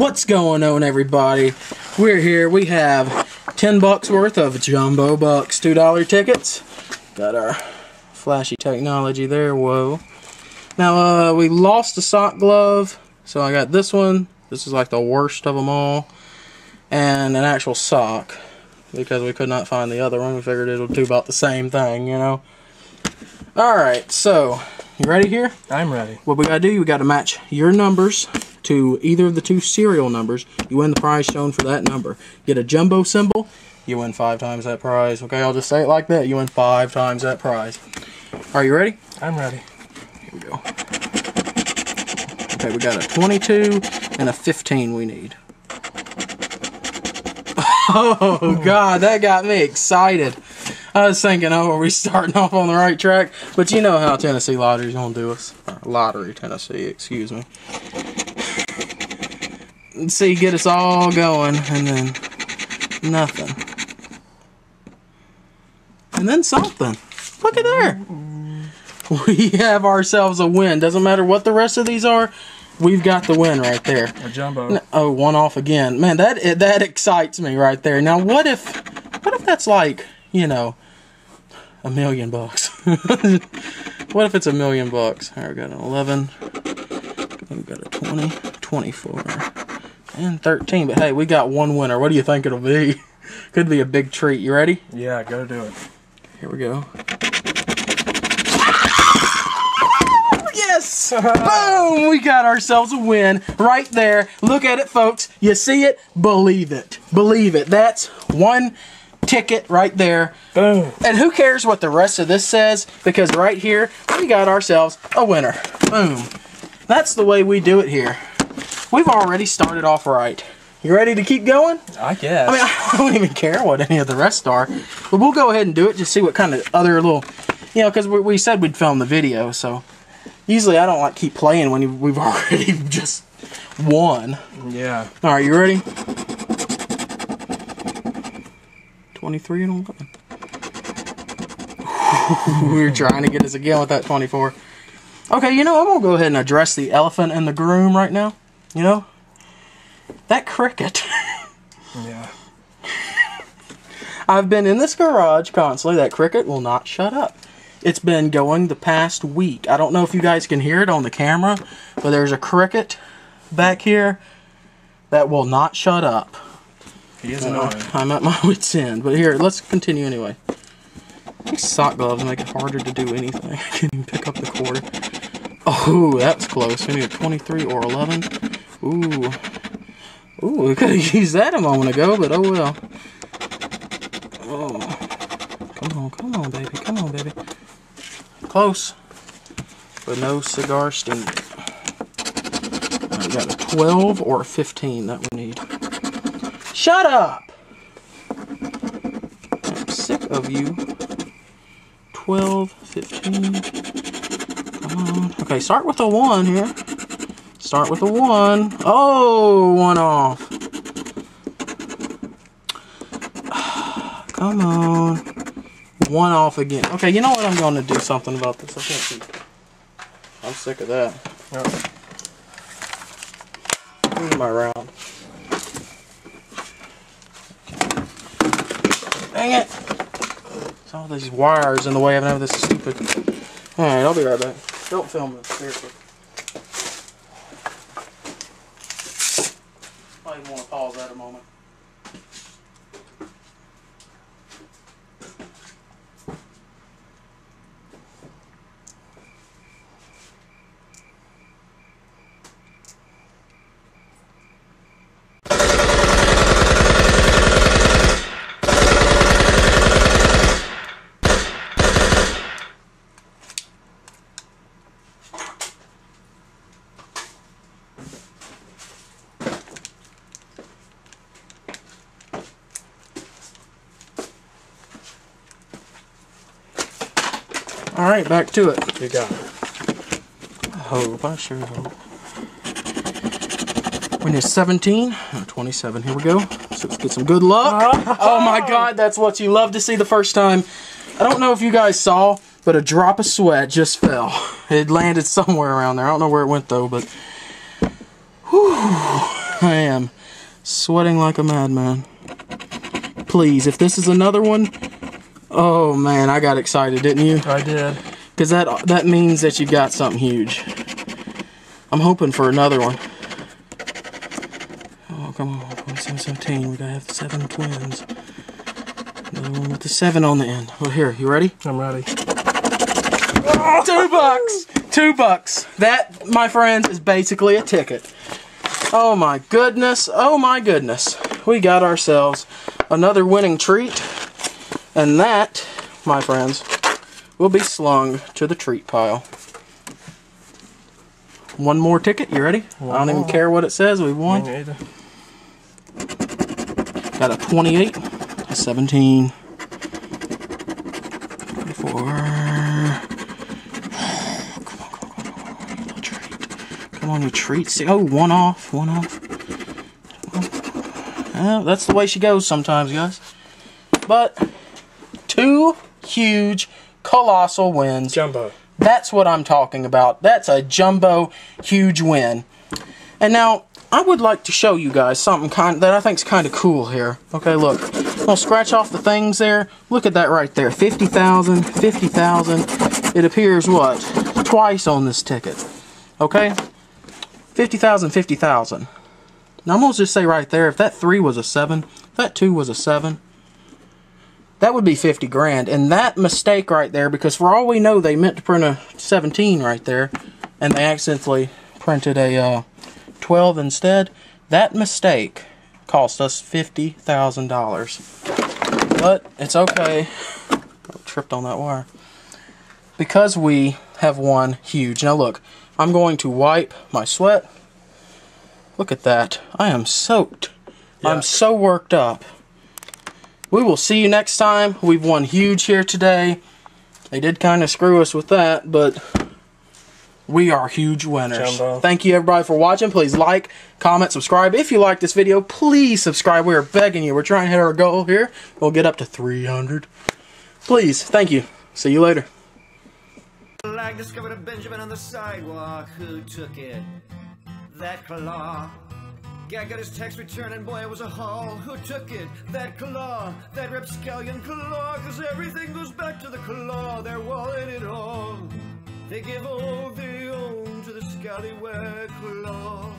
What's going on, everybody? We're here. We have 10 bucks worth of Jumbo Bucks $2 tickets. Got our flashy technology there. Whoa. Now, uh, we lost the sock glove, so I got this one. This is like the worst of them all. And an actual sock, because we could not find the other one. We figured it'll do about the same thing, you know? Alright, so, you ready here? I'm ready. What we gotta do, we gotta match your numbers to either of the two serial numbers. You win the prize shown for that number. Get a jumbo symbol, you win five times that prize. Okay, I'll just say it like that. You win five times that prize. Are you ready? I'm ready. Here we go. Okay, we got a 22 and a 15 we need. Oh, God, that got me excited. I was thinking, oh, are we starting off on the right track? But you know how Tennessee Lottery's gonna do us. Or Lottery, Tennessee, excuse me. See, get us all going, and then nothing. And then something. Look at there. We have ourselves a win. Doesn't matter what the rest of these are. We've got the win right there. A jumbo. Oh, one off again. Man, that that excites me right there. Now, what if what if that's like, you know, a million bucks? what if it's a million bucks? All right, we got an 11. We got a 20, 24, and 13. But hey, we got one winner. What do you think it'll be? Could be a big treat. You ready? Yeah, go do it. Here we go. Yes! Boom! We got ourselves a win right there. Look at it, folks. You see it? Believe it. Believe it. That's one ticket right there. Boom. And who cares what the rest of this says? Because right here, we got ourselves a winner. Boom. That's the way we do it here. We've already started off right. You ready to keep going? I guess. I mean, I don't even care what any of the rest are. But we'll go ahead and do it, just see what kind of other little, you know, because we, we said we'd film the video, so usually I don't like keep playing when we've already just won. yeah. All right, you ready? 23 and 11. we were trying to get us again with that 24. Okay, you know, I'm going to go ahead and address the elephant in the room right now. You know? That cricket. Yeah. I've been in this garage constantly. That cricket will not shut up. It's been going the past week. I don't know if you guys can hear it on the camera, but there's a cricket back here that will not shut up. He is Uh, annoying. I'm at my wit's end. But here, let's continue anyway. These sock gloves make it harder to do anything. I can't even pick up the cord. Oh, that's close. We need a 23 or 11. Ooh. Ooh, we could have used that a moment ago, but oh well. Oh. Come on, come on, baby. Come on, baby. Close. But no cigar steam. We got a 12 or a 15 that we need. Shut up! I'm sick of you. 12, 15. Come on. Okay, start with a 1 here. Start with a 1. Oh, one off. Come on. One off again. Okay, you know what? I'm going to do something about this. I can't keep. I'm sick of that. Where's my round? Dang it! It's all these wires in the way of having this stupid. Alright, I'll be right back. Don't film this, seriously. I even want to pause that a moment. Alright, back to it. You got it. I hope, I sure hope. We need 17, uh, 27. Here we go. So let's get some good luck. Oh my god, that's what you love to see the first time. I don't know if you guys saw, but a drop of sweat just fell. It landed somewhere around there. I don't know where it went though, but. Whew. I am sweating like a madman. Please, if this is another one, oh man, I got excited, didn't you? I did. Because that that means that you got something huge. I'm hoping for another one. Oh, come on, 2717. We gotta have seven twins. Another one with the seven on the end. Well, here, you ready? I'm ready. Two bucks! Two bucks. That, my friends, is basically a ticket. Oh my goodness. Oh my goodness. We got ourselves another winning treat. And that, my friends, will be slung to the treat pile. One more ticket. You ready? I don't even care what it says. We Me won. neither. Got a 28, a 17, 24. Come on, come on, come on, come on, you little treat. Come on, you treat. See, oh, one off, one off. Well, that's the way she goes sometimes, guys. But two huge, colossal wins. Jumbo. That's what I'm talking about. That's a jumbo, huge win. And now, I would like to show you guys something kind that I think is kind of cool here. Okay, look. I'll scratch off the things there. Look at that right there. 50,000, 50,000. It appears, what? Twice on this ticket. Okay? 50,000, 50,000. Now, I'm going to just say right there, if that 3 was a 7, if that 2 was a 7, that would be 50 grand. And that mistake right there, because for all we know, they meant to print a 17 right there, and they accidentally printed a uh, 12 instead. That mistake cost us $50,000. But it's okay. I tripped on that wire. Because we have won huge. Now look, I'm going to wipe my sweat. Look at that. I am soaked. I'm so worked up. We will see you next time. We've won huge here today. They did kind of screw us with that, but we are huge winners. Jumbo. Thank you everybody for watching. Please like, comment, subscribe. If you like this video, please subscribe. We are begging you. We're trying to hit our goal here. We'll get up to 300. Please. Thank you. See you later. Lag discovered a Benjamin on the sidewalk. Who took it? That claw. Guy got his text returned and boy it was a haul. Who took it? That claw. That rapscallion claw. Cause everything goes back to the claw. They're wallet it all. They give all they own to the scallywag claw.